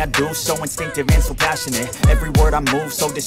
I do so instinctive and so passionate. Every word I move so discreet